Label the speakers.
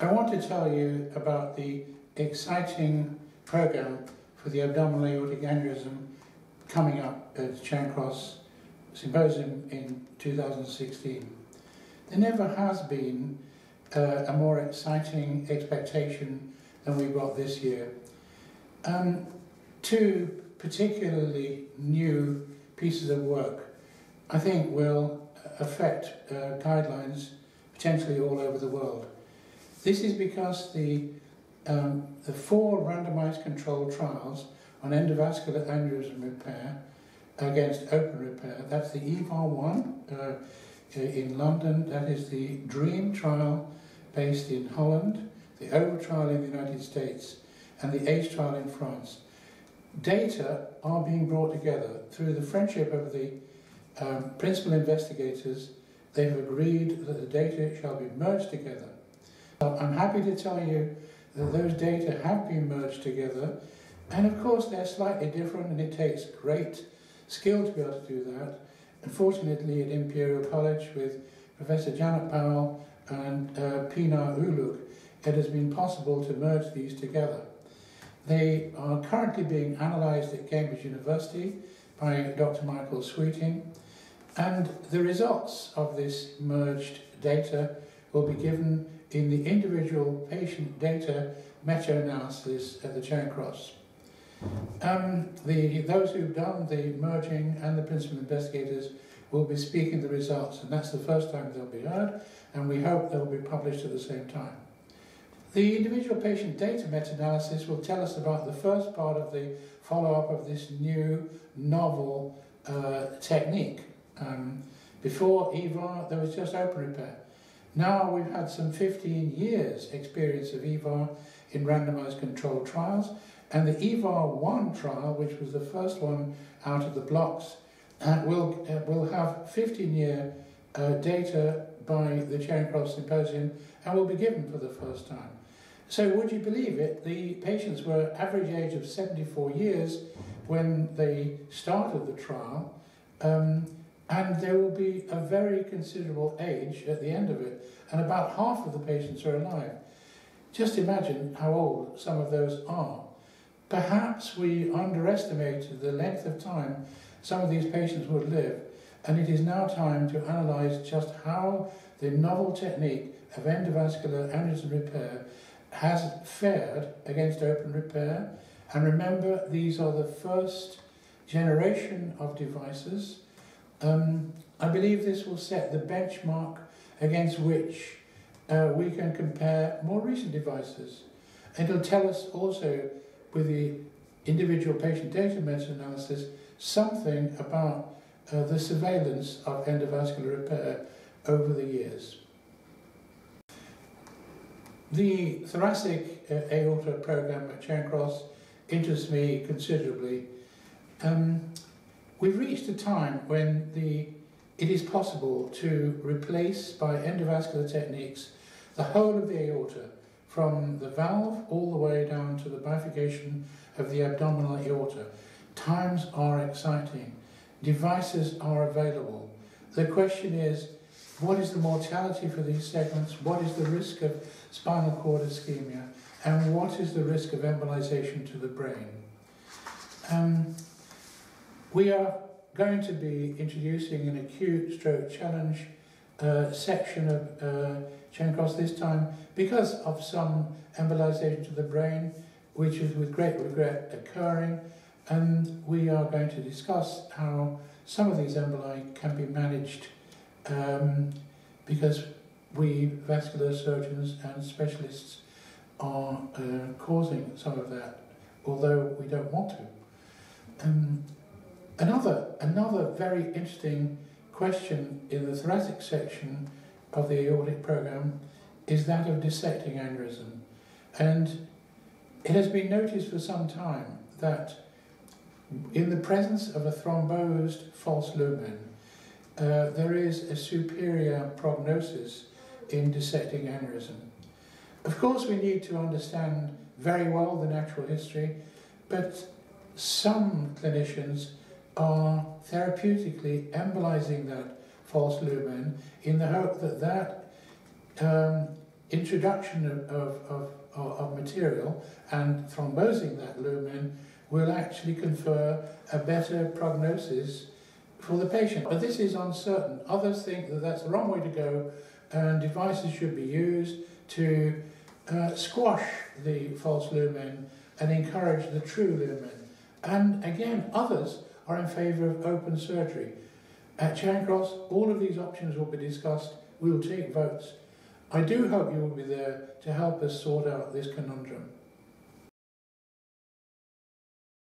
Speaker 1: I want to tell you about the exciting program for the abdominal aortic aneurysm coming up at Charing Cross Symposium in 2016. There never has been uh, a more exciting expectation than we've got this year. Um, two particularly new pieces of work I think will affect uh, guidelines potentially all over the world. This is because the, um, the four randomized controlled trials on endovascular aneurysm repair against open repair, that's the EVAR 1 uh, in London, that is the DREAM trial based in Holland, the OVER trial in the United States, and the ACE trial in France. Data are being brought together through the friendship of the um, principal investigators. They've agreed that the data shall be merged together. I'm happy to tell you that those data have been merged together, and of course they're slightly different, and it takes great skill to be able to do that. Unfortunately, at Imperial College with Professor Janet Powell and uh, Pinar Ulug, it has been possible to merge these together. They are currently being analysed at Cambridge University by Dr. Michael Sweeting, and the results of this merged data will be given in the individual patient data meta-analysis at the Charing Cross. Um, the, those who've done the merging and the principal investigators will be speaking the results, and that's the first time they'll be heard, and we hope they'll be published at the same time. The individual patient data meta-analysis will tell us about the first part of the follow-up of this new, novel uh, technique. Um, before EVAR, there was just open repair. Now we've had some 15 years experience of EVAR in randomized controlled trials, and the EVAR 1 trial, which was the first one out of the blocks, uh, will, uh, will have 15 year uh, data by the Charing Cross Symposium and will be given for the first time. So, would you believe it? The patients were average age of 74 years when they started the trial, um, and there will be a very considerable age at the end of it, and about half of the patients are alive. Just imagine how old some of those are. Perhaps we underestimated the length of time some of these patients would live, and it is now time to analyse just how the novel technique of endovascular aneurysm repair has fared against open repair. And remember, these are the first generation of devices. Um, I believe this will set the benchmark against which uh, we can compare more recent devices. It'll tell us also with the individual patient data meta-analysis something about uh, the surveillance of endovascular repair over the years. The thoracic uh, aorta program at Charing Cross interests me considerably. Um, we've reached a time when the, it is possible to replace by endovascular techniques the whole of the aorta from the valve all the way down to the bifurcation of the abdominal aorta. Times are exciting. Devices are available. The question is, what is the mortality for these segments? What is the risk of spinal cord ischemia? And what is the risk of embolization to the brain? Um, we are going to be introducing an acute stroke challenge uh, section of uh, Charing Cross this time because of some embolization to the brain, which is with great regret occurring. And we are going to discuss how some of these emboli can be managed um, because we vascular surgeons and specialists are uh, causing some of that, although we don't want to. Another, another very interesting question in the thoracic section of the aortic program is that of dissecting aneurysm. And it has been noticed for some time that in the presence of a thrombosed false lumen, uh, there is a superior prognosis in dissecting aneurysm. Of course, we need to understand very well the natural history, but some clinicians are therapeutically embolizing that false lumen in the hope that that um, introduction of, of, of, of material and thrombosing that lumen will actually confer a better prognosis for the patient. But this is uncertain. Others think that that's the wrong way to go and devices should be used to uh, squash the false lumen and encourage the true lumen. And again, others are in favour of open surgery. At Charing Cross, all of these options will be discussed. We will take votes. I do hope you will be there to help us sort out this conundrum.